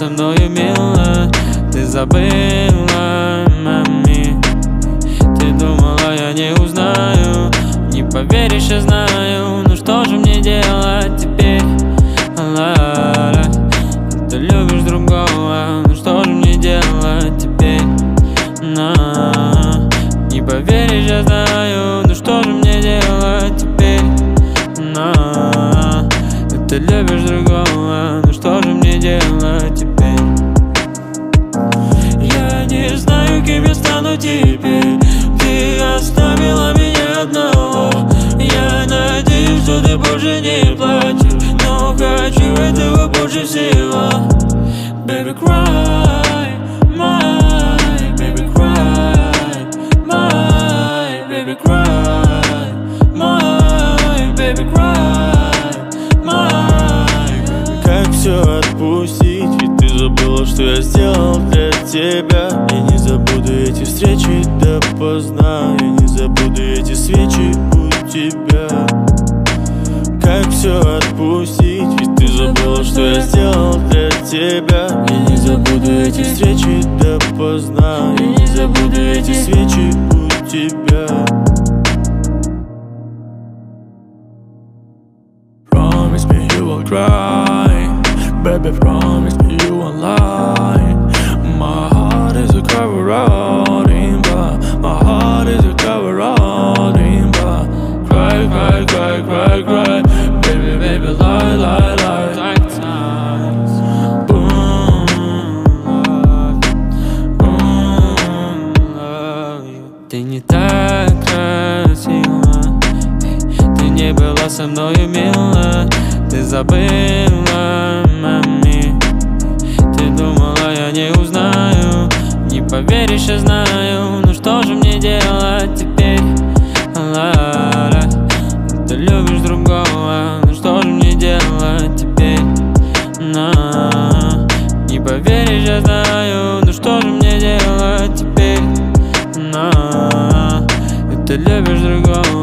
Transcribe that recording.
со мною, мило Ты забыла, мами Ты думала, я не узнаю Не поверишь, я знаю Ну что же мне делать теперь? Ла-ла Ты любишь другого Ну что же мне делать теперь? На Не поверишь, я знаю Ну что же мне делать теперь? На Ты любишь другого Ну что же мне делать стану теперь Ты оставила меня одного. Я надеюсь, что ты больше не плачешь Но хочу этого больше всего. Baby, cry, my Baby, cry, my Baby, cry, my Baby, cry, my. Как все отпустить? Ведь ты забыла, что я сделал для тебя тебя. Как все отпустить? Ведь ты забыла, что я сделал для тебя. Я не забуду эти встречи. допоздна Я не забуду эти свечи у тебя. Promise me you will cry. Baby, promise me you won't Ты не так красива. Ты не была со мною мила. Ты забыла, мами, Ты думала, я не узнаю. Не поверишь, я знаю. Ну что же мне делать теперь? любишь другого.